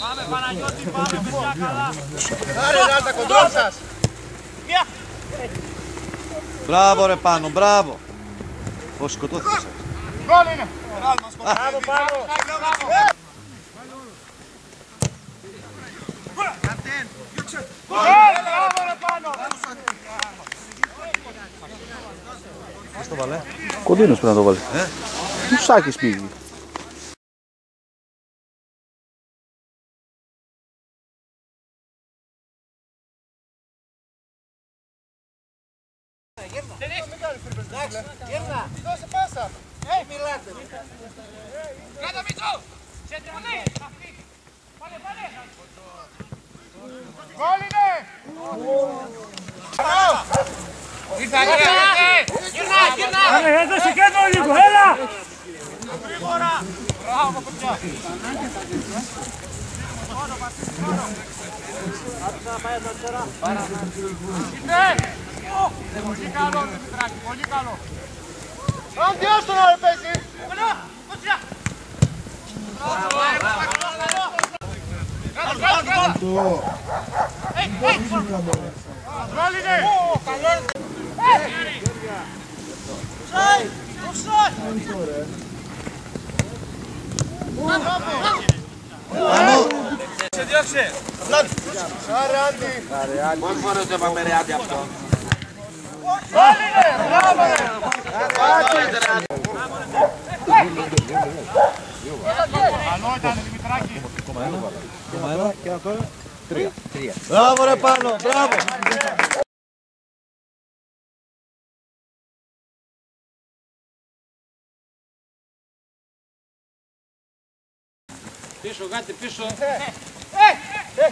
Πάμε Παναγιώτη, πάμε παιδιά καλά. Άρε Ράντα, κοντρόλ σας. Μπράβο ρε πάνω, μπράβο. Πώς σκοτώθηκες. Γκολ είναι. Μπράβο πάνω. Γκολ, μπράβο ρε πάνω. Πώς το βάλε. Κοντίνος πρέπει να το βάλει. Ε; Hoe staat je spiegel? Jedna! Ti to se pasa! Ej! Mi lete! Gleda mi to! Četiri ali! Pale, pale! Goline! Bravo! Irna, Irna! Irna, Irna! Hela, hela, hela! Γρήγορα. Μπράβο, παιδιά. Ήρθε. Πολύ καλό, Δημητράκη, πολύ καλό. Αν διάστον να παίζει. Κοντά, κοντά. Κάτω, κάτω, κάτω. Ε, ε, Γκολ είναι. Σε διώξε. Άρε Άντι. Πόσες φορές το είπαμε ρε άντι αυτό. Γκολ είναι. Μπράβο ρε. Καλό ήταν Δημητράκη. Ένα και ένα τώρα. Τρία. Μπράβο ρε πάνω, μπράβο. Pišu, gati, pišu. E, e, e.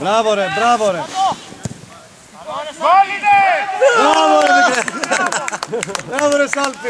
Bravo re, bravo re. Valide! Bravo re, bravo re Salpi.